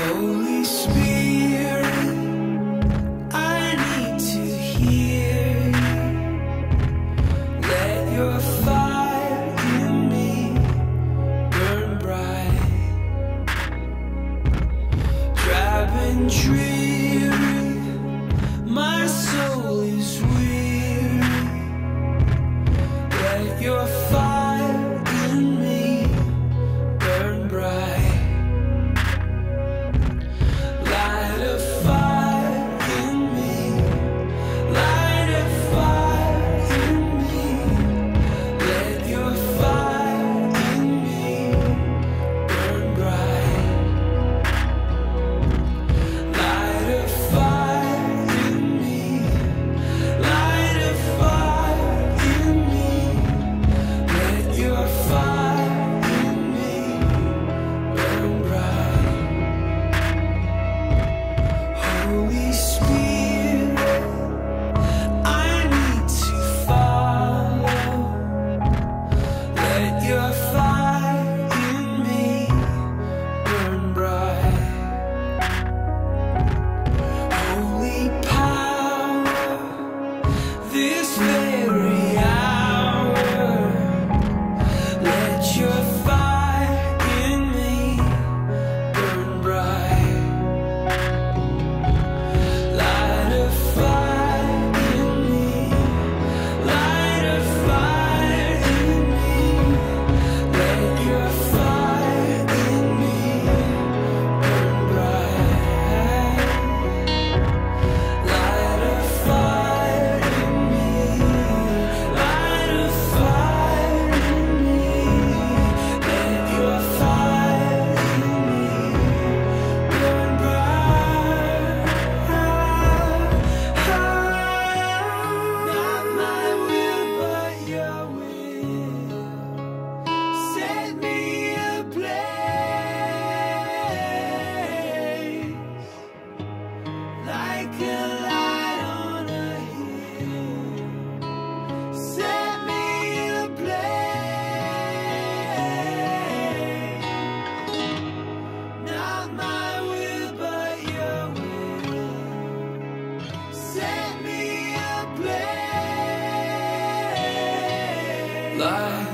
Holy Light